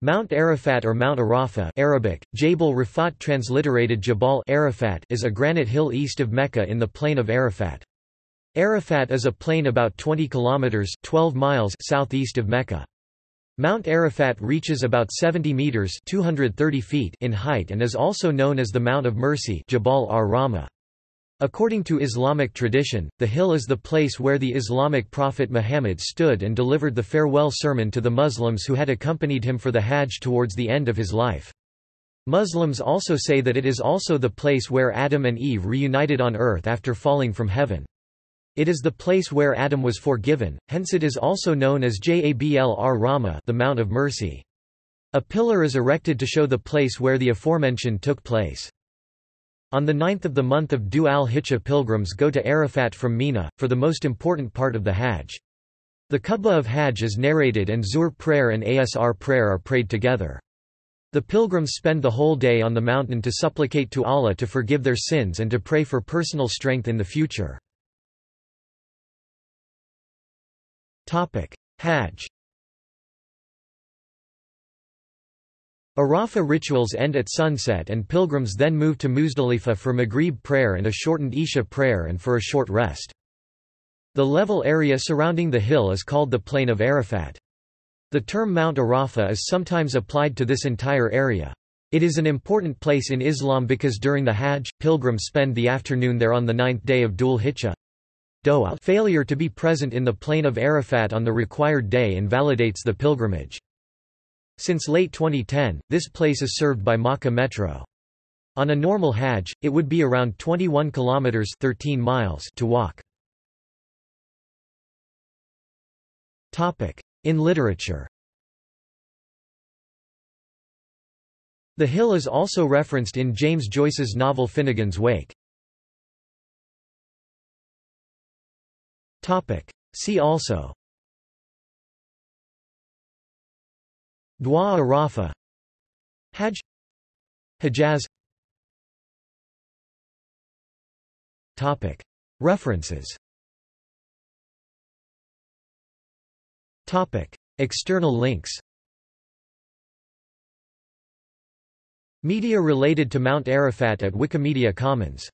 Mount Arafat or Mount Arafah Arabic, Jabal Rafat transliterated Jabal Arafat is a granite hill east of Mecca in the plain of Arafat. Arafat is a plain about 20 kilometers 12 miles southeast of Mecca. Mount Arafat reaches about 70 meters 230 feet in height and is also known as the Mount of Mercy Jabal ar-Rahmah. According to Islamic tradition, the hill is the place where the Islamic prophet Muhammad stood and delivered the farewell sermon to the Muslims who had accompanied him for the Hajj towards the end of his life. Muslims also say that it is also the place where Adam and Eve reunited on earth after falling from heaven. It is the place where Adam was forgiven, hence it is also known as Jabal ar-Rahmah the Mount of Mercy. A pillar is erected to show the place where the aforementioned took place. On the ninth of the month of Dhu al-Hijjah pilgrims go to Arafat from Mina, for the most important part of the Hajj. The Khutbah of Hajj is narrated and Zuhr prayer and Asr prayer are prayed together. The pilgrims spend the whole day on the mountain to supplicate to Allah to forgive their sins and to pray for personal strength in the future. Hajj Arafah rituals end at sunset and pilgrims then move to Muzdalifah for Maghrib prayer and a shortened Isha prayer and for a short rest. The level area surrounding the hill is called the Plain of Arafat. The term Mount Arafah is sometimes applied to this entire area. It is an important place in Islam because during the Hajj, pilgrims spend the afternoon there on the ninth day of Dhul Hijjah. Failure to be present in the plain of Arafat on the required day invalidates the pilgrimage. Since late 2010, this place is served by Makkah Metro. On a normal Hajj, it would be around 21 kilometers 13 miles to walk. Topic: In literature. The hill is also referenced in James Joyce's novel Finnegans Wake. Topic: See also Dua Arafah Hajj. Hijaz. References. External links. Media related to Mount Arafat at Wikimedia Commons